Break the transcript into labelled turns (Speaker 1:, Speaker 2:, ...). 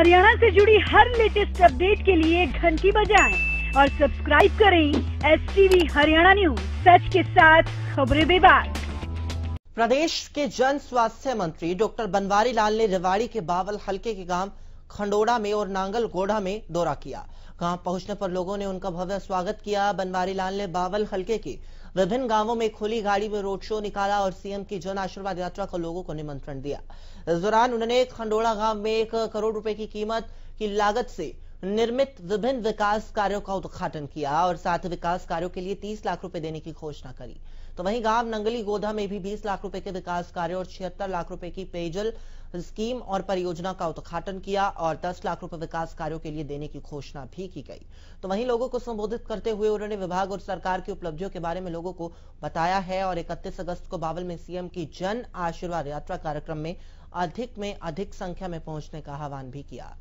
Speaker 1: हरियाणा से जुड़ी हर latest update के लिए घंटी बजाएँ और सब्सक्राइब करें एस हरियाणा न्यूज़। सच के साथ खबरें बेबाक।
Speaker 2: प्रदेश के जन स्वास्थ्य मंत्री डॉक्टर बनवारी लाल ने रेवाड़ी के बावल हल्के के गाँव खंडोड़ा में और नांगल गोढ़ा में दौरा किया। गाँव पहुँचने पर लोगों ने उनका भव्य स्वागत किया। बनवारी लाल ने बावल हल्के के विभिन्न गाँवों में खुली गाड़ी में रोड शो निकाला और सीएम की जन आशीर्वाद यात्रा को लोगों को निमंत्रण दिया। इस दौरान उन्होंने खंडोड़ा गाँव में एक करोड़ रुपए की कीमत की लागत से निर्मित विभिन्न विकास कार्यों का उद्घाटन किया और साथ विकास कार्यों के लिए 30 लाख रुपए देने की घोषणा करी। तो वहीं गाँव नंगली गोधा में भी 20 लाख रुपए के विकास कार्य और छिहत्तर लाख रुपए की पेयजल स्कीम और परियोजना का उद्घाटन किया और 10 लाख रुपए विकास कार्यों के लिए देने की घोषणा भी की गई। तो वहीं लोगों को संबोधित करते हुए उन्होंने विभाग और सरकार की उपलब्धियों के बारे में लोगों को बताया है और इकतीस अगस्त को बावल में सीएम की जन आशीर्वाद यात्रा कार्यक्रम में अधिक में अधिक संख्या में पहुँचने का आह्वान भी किया।